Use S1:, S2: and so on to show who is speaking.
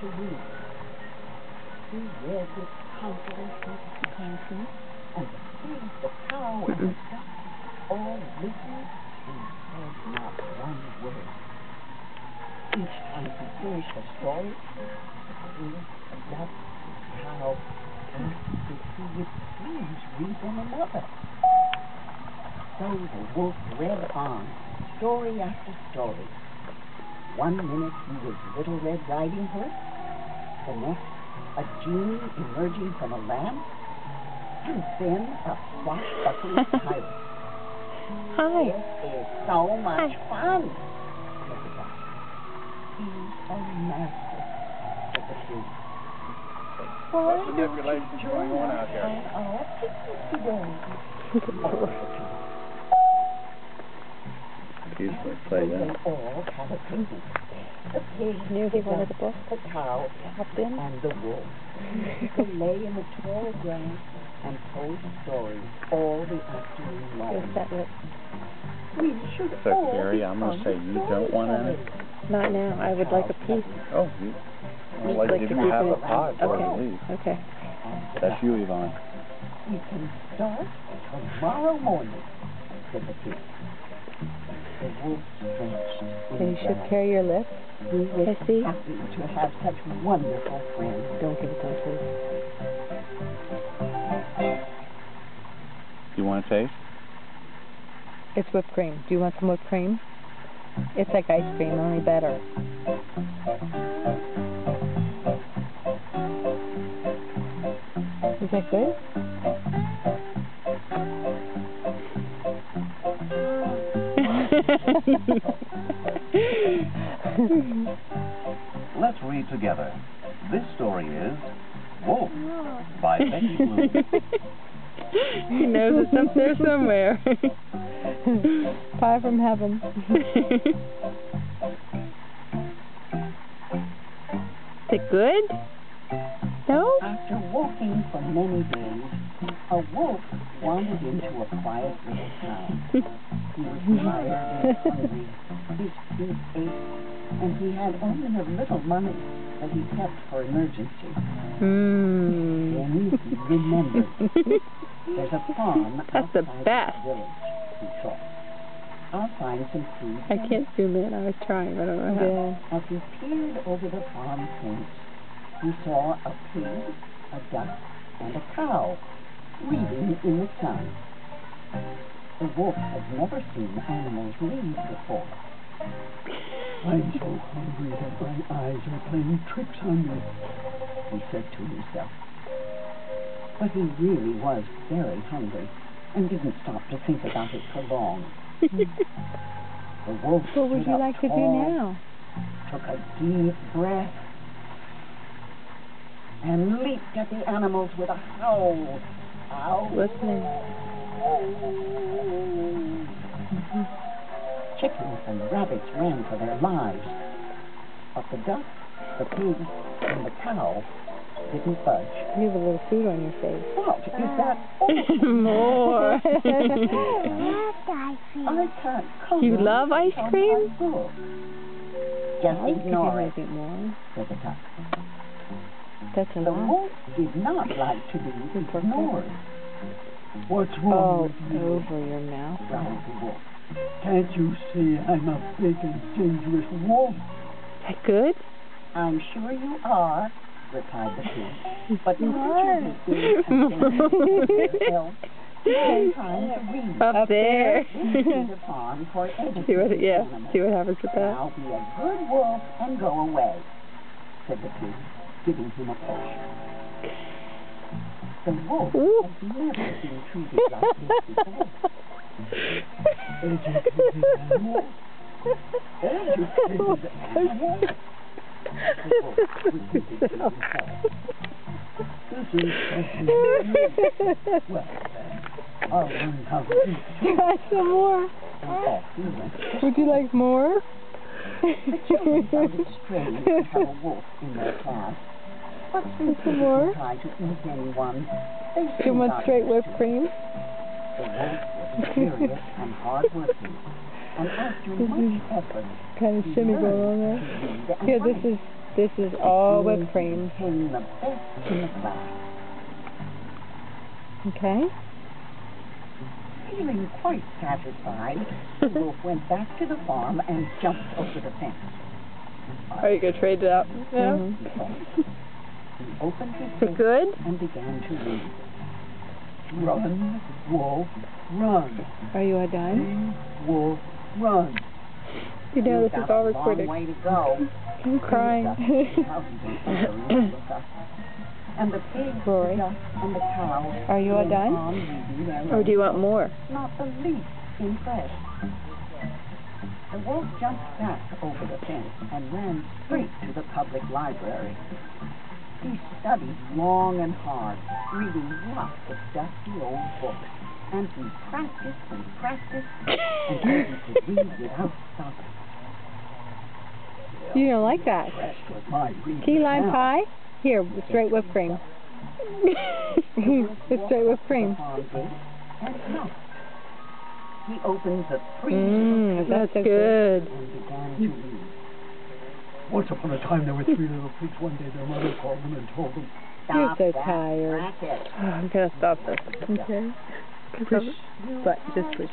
S1: to read. He read with confidence and confidence, and the pig, the cow, and the duck all listened and said not one word. Each time he finished a story, the pig, the duck, the cow asked if he would please read them another. So the wolf read on, story after story. One minute he was Little Red Riding Hood, the next a genie emerging from a lamp, and then a swashbuckling pirate.
S2: Hi.
S1: This is so much fun, said the duck. He's a master, said the pig.
S3: What's the manipulation going on out
S1: On
S3: here?
S1: our picnic today.
S3: Excuse me, play
S1: They
S3: that.
S1: all had a picnic. The pig,
S2: Knew he wanted a book.
S1: the cow,
S2: Hopped in.
S1: and the wolf. They lay in the tall grass and told stories all the afternoon
S2: Here's
S1: long.
S2: that lip.
S1: We should
S3: So,
S1: all
S3: Gary, I'm gonna say you don't want any?
S2: Not now. I would like a piece.
S3: Oh, you, I'll
S2: You'd
S3: like
S2: like
S3: give
S2: to
S3: you
S2: keep
S3: a pie before
S2: Okay.
S3: you leave.
S2: Okay.
S3: That's you, Yvonne.
S1: We can start tomorrow morning, said the pig. The wolf stretched. in
S2: Then you should
S1: grass.
S2: carry your lip.
S1: He was happy to have such wonderful friends.
S2: Don't give it to him.
S3: You want to taste?
S2: It's whipped cream. Do you want some whipped cream? It's like ice cream, only better. Is that good?
S4: Let's read together. This story is Wolf by Becky Bloom.
S2: he knows it's up there somewhere. Pie from heaven. Is it good? No?
S1: After walking for many days, a wolf wandered into a quiet little town. He was tired and hungry, his feet and he had only a little money that he kept for emergencies.
S2: Mmm.
S1: Then he remembered. There's a farm
S2: That's the best.
S1: the village, he thought. I'll find some food.
S2: I can't zoom in. I was trying, but I don't know
S1: As he peered over the farm fence, he saw a pig, a duck, and a cow reading in the sun. The wolf had never seen animals read before. I'm so hungry that my eyes are playing tricks on me, he said to himself. But he really was very hungry and didn't stop to think about it for long. The wolf
S2: what would you like to do
S1: tall,
S2: now?
S1: took a deep breath, and leaped at the animals with a howl. Ow.
S2: Listening.
S1: Chickens and rabbits ran for their lives, but the duck, the pig, and the cow didn't budge.
S2: You have a little food on your face.
S1: What is ah. that?
S2: More.
S1: I can't come.
S2: You love ice cream?
S1: Just
S2: I'll give you
S1: ignore
S2: a
S1: it,
S2: bit more.
S1: said the duck.
S2: That's
S1: The
S2: enough.
S1: wolf did not like to be
S2: Okay.
S1: ignored. What's
S2: Oh, over your mouth.
S1: growled the wolf. Can't you see I'm a big and dangerous wolf?
S2: Is that good?
S1: I'm sure you are, replied the king. But can't you be big and dangerous yourself? Spend time to read.
S2: Up there.
S1: This is a farm for
S2: see what? Yeah.
S1: animals.
S2: See what happens with that.
S1: Now be a good wolf and go away, said the king, giving him a push. Wolf
S2: Ooh.
S1: had never been treated like this before. Educated animal? Educated animal? The wolf repeated to himself. This is something Well, then, I'll learn how to eat.
S2: Got some more.
S1: And off he went.
S2: Would you like more?
S1: The children found it strange to have a wolf in their class. He
S2: Some more?
S1: didn't try to eat anyone, they
S2: Do you
S1: soon
S2: want
S1: got
S2: straight whipped cream?
S1: The wolf was serious and hard-working, and after much effort,
S2: Kind of shimmy going on there. Here, this is This is all whipped cream.
S1: Became the best in the class.
S2: Okay.
S1: Feeling quite satisfied, Wolf went back to the farm and jumped over the fence.
S2: Are you gonna trade it out? Yeah. Mm-hmm.
S1: He opened his book
S2: Good.
S1: and began to read. Run, wolf, run.
S2: Are you all done?
S1: Wolf, run.
S2: You know this is all recorded.
S1: long way to go.
S2: I'm crying.
S1: and the pig,
S2: Rory.
S1: and the cow
S2: Are you all done?
S1: on reading their
S2: Or do you want more?
S1: not the least impressed. The wolf jumped back over the fence and ran straight to the public library. He studied long and hard, reading lots of dusty old books, and he practiced and practiced until he could read without stopping.
S2: You don't like that.
S1: Impressed with my reading
S2: Key lime
S1: now.
S2: pie? Here, straight whipped cream. with straight whipped cream.
S1: He opened the three
S2: Mmm, that's good.
S1: and began to read.
S3: Once upon a time, there were three little pigs. One day, their mother called them and told them,
S2: You're
S1: Stop
S2: so
S1: that
S2: tired. Oh, I'm gonna stop this. Okay.
S1: You
S2: But just push.